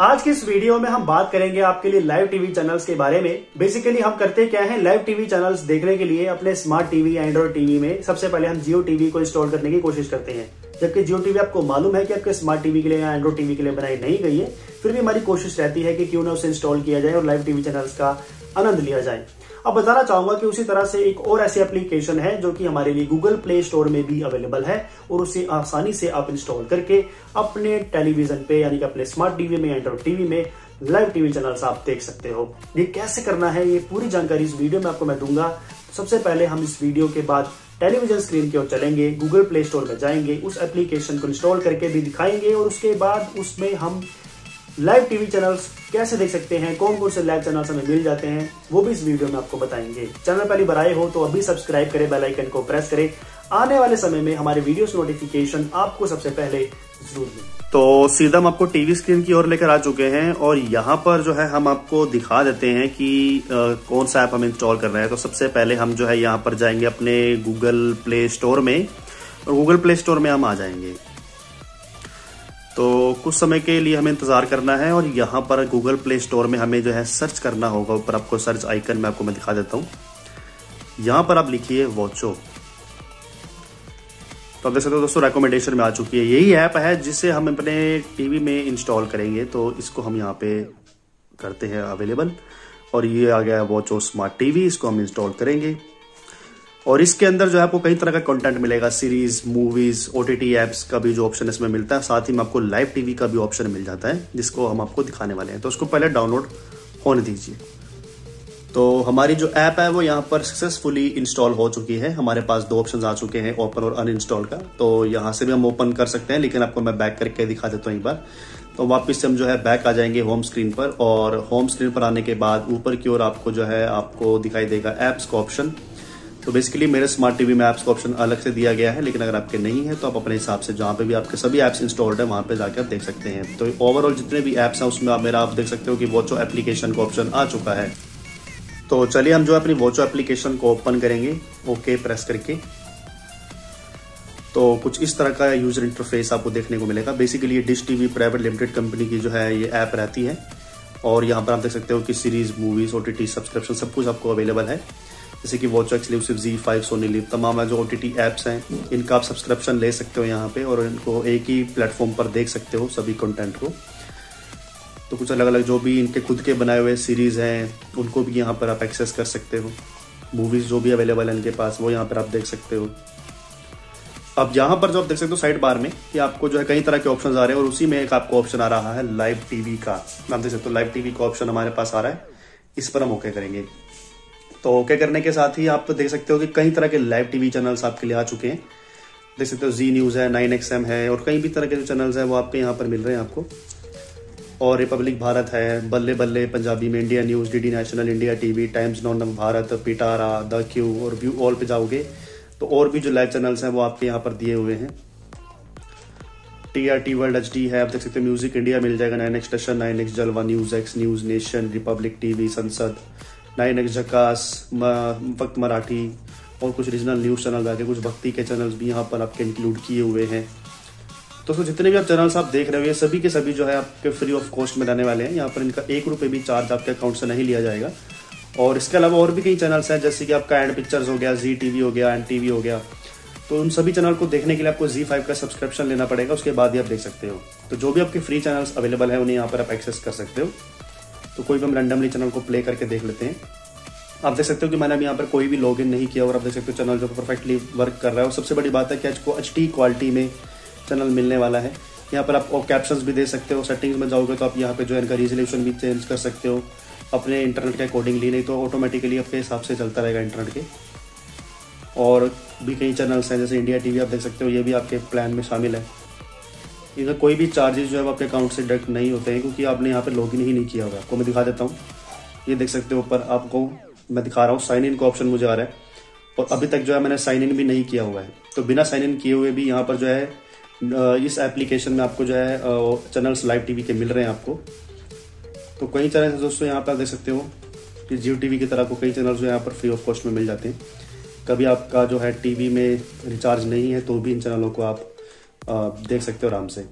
आज की इस वीडियो में हम बात करेंगे आपके लिए लाइव टीवी चैनल्स के बारे में। बेसिकली हम करते क्या है? लाइव टीवी चैनल्स देखने के लिए अपने स्मार्ट टीवी एंड्रॉइड टीवी में सबसे पहले हम जियो टीवी को इंस्टॉल करने की कोशिश करते हैं। जबकि जियो टीवी आपको मालूम है कि आपके स्मार्ट टीवी के लिए या एंड्रॉइड टीवी के लिए बनाई नहीं गई है, फिर भी हमारी कोशिश रहती है कि क्यों ना उसे इंस्टॉल किया जाए और लाइव टीवी चैनल्स का आनंद लिया जाए। अब बताना चाहूँगा कि उसी तरह से एक और ऐसी एप्लीकेशन है जो कि हमारे लिए गूगल प्ले स्टोर में भी अवेलेबल है और उसे आसानी से आप इंस्टॉल करके अपने टेलीविज़न पे, यानी कि अपने स्मार्ट टीवी में एंड्रॉइड टीवी में लाइव टीवी चैनल्स आप देख सकते हो। ये कैसे करना है, ये पूरी जानकारी इस वीडियो में आपको मैं दूँगा। सबसे पहले हम इस वीडियो के बाद टेलीविज़न स्क्रीन की ओर चलेंगे गूगल प्ले स्टोर में जाएँगे, उस एप्लीकेशन को इंस्टॉल करके भी दिखाएँगे और उसके बाद उसमें हम लाइव टीवी चैनल्स कैसे देख सकते हैं कौन कौन से लाइव चैनल्स हमें मिल जाते हैं वो भी इस वीडियो में आपको बताएँगे। चैनल पहली बार आए हो तो अभी सब्सक्राइब करें बेल आइकन को प्रेस करें। आने वाले समय में हमारे वीडियोस नोटिफिकेशन आपको सबसे पहले ज़रूर मिले तो सीधा हम आपको टीवी स्क्रीन की ओर लेकर आ चुके हैं और यहाँ पर जो है हम आपको दिखा देते हैं कि आ, कौन सा ऐप हम इंस्टॉल कर रहे हैं। तो सबसे पहले हम जो है यहाँ पर जाएँगे अपने गूगल प्ले स्टोर में और गूगल प्ले स्टोर में हम आ जाएँगे। तो कुछ समय के लिए हमें इंतज़ार करना है और यहाँ पर गूगल प्ले स्टोर में हमें जो है सर्च करना होगा। ऊपर आपको सर्च आइकन में आपको मैं दिखा देता हूँ। यहाँ पर आप लिखिए वॉचो तो आप देख सकते हो दोस्तों रिकमेंडेशन में आ चुकी है। यही ऐप है जिसे हम अपने टीवी में इंस्टॉल करेंगे। तो इसको हम यहाँ पे करते हैं अवेलेबल और ये आ गया है वॉचो स्मार्ट टीवी इसको हम इंस्टॉल करेंगे। और इसके अंदर जो है आपको कई तरह का कंटेंट मिलेगा series movies O T apps का भी जो ऑप्शन इसमें मिलता है। साथ ही में आपको लाइव टीवी का भी ऑप्शन मिल जाता है, जिसको हम आपको दिखाने वाले हैं। तो उसको पहले डाउनलोड होने दीजिए। तो हमारी जो ऐप है, वो यहाँ पर सक्सेसफुली इंस्टॉल हो चुकी है। हमारे पास दो ऑप्शन आ चुके हैं ओपन और अनइंस्टॉल का। तो यहाँ से भी हम ओपन कर सकते हैं, लेकिन आपको मैं बैक करके दिखा देता हूँ एक बार। तो वापस से हम जो है बैक आ जाएँगे होम स्क्रीन पर, और होम स्क्रीन पर आने के बाद ऊपर की ओर आपको जो है, आपको दिखाई देगा एप्स का ऑप्शन तो बेसिकली मेरे स्मार्ट टीवी में ऐप्स का ऑप्शन अलग से दिया गया है, लेकिन अगर आपके नहीं है तो आप अपने हिसाब से जहाँ पे भी आपके सभी ऐप्स इंस्टॉल्ड है, वहाँ पे जाकर आप देख सकते हैं। तो ओवरऑल जितने भी ऐप्स हैं, उसमें आप मेरा आप देख सकते हो कि वॉचो एप्लीकेशन का ऑप्शन आ चुका है। तो चलिए हम जो अपनी वॉचो एप्लीकेशन को ओपन करेंगे। ओके प्रेस करके। तो कुछ इस तरह का यूज़र इंटरफेस आपको देखने को मिलेगा। बेसिकली ये Dish TV private limited company की जो है ये ऐप रहती है। और यहाँ पर आप देख सकते हो कि सीरीज़ मूवीज़ ओटीटी सब्सक्रिप्शन सब कुछ आपको अवेलेबल है। जैसे कि watch exclusive Zee five Sony Liv तमाम जो ओ टी एप्स हैं, इनका आप सब्सक्रिप्शन ले सकते हो यहाँ पे और इनको एक ही प्लेटफॉर्म पर देख सकते हो सभी कंटेंट को। तो कुछ अलग अलग जो भी इनके खुद के बनाए हुए सीरीज़ हैं, उनको भी यहाँ पर आप एक्सेस कर सकते हो। मूवीज़ जो भी अवेलेबल है इनके पास, वो यहाँ पर आप देख सकते हो। अब यहाँ पर जो आप देख सकते हो साइड बार में कि आपको जो है कई तरह के ऑप्शन आ रहे हैं और उसी में एक आपको ऑप्शन आ रहा है लाइव टीवी का। आप देख सकते हो लाइव टीवी का ऑप्शन हमारे पास आ रहा है। इस पर हम ओके करेंगे। तो ओके करने के साथ ही आप तो देख सकते हो कि कई तरह के लाइव टीवी चैनल्स आपके लिए आ चुके हैं। देख सकते हो जी न्यूज़ है नाइन एक्स है और कई भी तरह के जो चैनल्स हैं वो आपके यहाँ पर मिल रहे हैं आपको। और रिपब्लिक भारत है, बल्ले बल्ले पंजाबी में India News D National India TV Times Now Bharat Pitara the Q और व्यू ऑल पे जाओगे तो और भी जो लाइव चैनल्स हैं वो आपके यहाँ पर दिए हुए हैं। T R T World H D है, आप देख सकते हो म्यूज़िक इंडिया मिल जाएगा nine X station nine X Jalwa News X News Nation Republic TV Sansad nine X Jhakaas Waqt Marathi और कुछ रीजनल न्यूज़ चैनल आगे कुछ भक्ति के चैनल्स भी यहाँ पर आपके इंक्लूड किए हुए हैं। तो उसको जितने भी आप चैनल्स आप देख रहे हो सभी के सभी जो है आपके फ्री ऑफ़ कॉस्ट में रहने वाले हैं। यहाँ पर इनका एक रुपये भी चार्ज आपके अकाउंट से नहीं लिया जाएगा। और इसके अलावा और भी कई चैनल्स हैं, जैसे कि आपका एंड पिक्चर्स हो गया जी टीवी हो गया एंड टीवी हो गया। तो उन सभी चैनल को देखने के लिए आपको जी फाइव का सब्सक्रिप्शन लेना पड़ेगा, उसके बाद ही आप देख सकते हो। तो जो भी आपके फ्री चैनल्स अवेलेबल है, उन्हें यहाँ पर आप एक्सेस कर सकते हो। तो कोई भी हम रैंडमली चैनल को प्ले करके देख लेते हैं। आप देख सकते हो कि मैंने अभी यहाँ पर कोई भी लॉग नहीं किया और आप देख सकते हो चैनल जो परफेक्टली वर्क कर रहा है। और सबसे बड़ी बात है कि आपको एच क्वालिटी में चैनल मिलने वाला है। यहाँ पर आप कैप्शन भी दे सकते हो सेटिंग्स में जाओगे तो आप यहाँ पे जो है इनका रिजोल्यूशन भी चेंज कर सकते हो। अपने इंटरनेट के अकॉर्डिंगली नहीं तो ऑटोमेटिकली आपके हिसाब से चलता रहेगा इंटरनेट के। और भी कई चैनल्स हैं, जैसे इंडिया टीवी आप देख सकते हो, ये भी आपके प्लान में शामिल है। इधर कोई भी चार्जेस जो है वो आपके अकाउंट से डायरेक्ट नहीं होते हैं, क्योंकि आपने यहाँ पर लॉग इन ही नहीं किया होगा। आपको मैं दिखा देता हूँ। ये देख सकते हो ऊपर आपको मैं दिखा रहा हूँ। साइन इन का ऑप्शन मुझे आ रहा है। और अभी तक जो है मैंने साइन इन भी नहीं किया हुआ है। तो बिना साइन इन किए हुए भी यहाँ पर जो है इस एप्लीकेशन में आपको जो है चैनल्स लाइव टीवी के मिल रहे हैं आपको। तो कई चैनल दोस्तों यहाँ पर देख सकते हो कि जियो टीवी की तरह को कई चैनल जो है यहाँ पर फ्री ऑफ़ कॉस्ट में मिल जाते हैं। कभी आपका जो है टीवी में रिचार्ज नहीं है तो भी इन चैनलों को आप देख सकते हो आराम से।